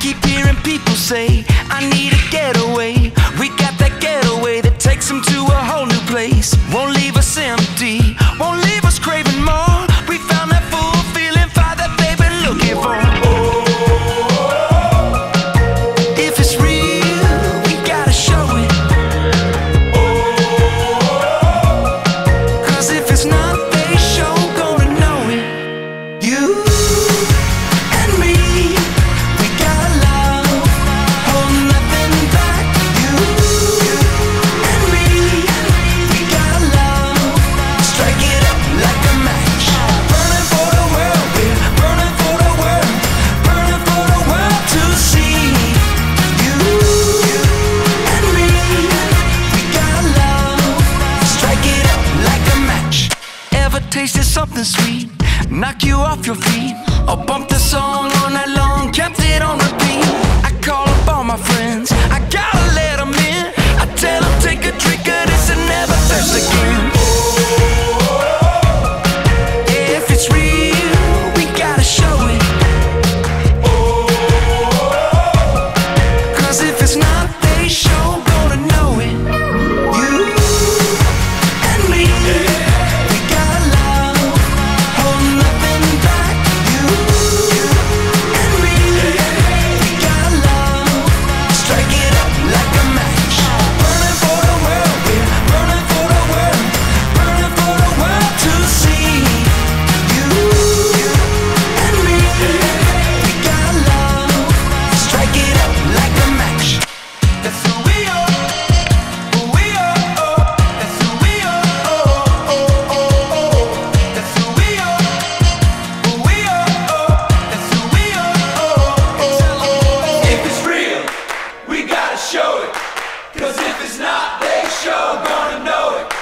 keep hearing people say, I need a getaway. We got that getaway that takes them to a whole new place. tasted something sweet. Knock you off your feet. I'll bump the song all night long Kept it on repeat. I call up all my friends. I gotta let them in. I tell them take a drink of this and never thirst again. If it's real, we gotta show it. Cause if it's not Cause if it's not, they sure gonna know it.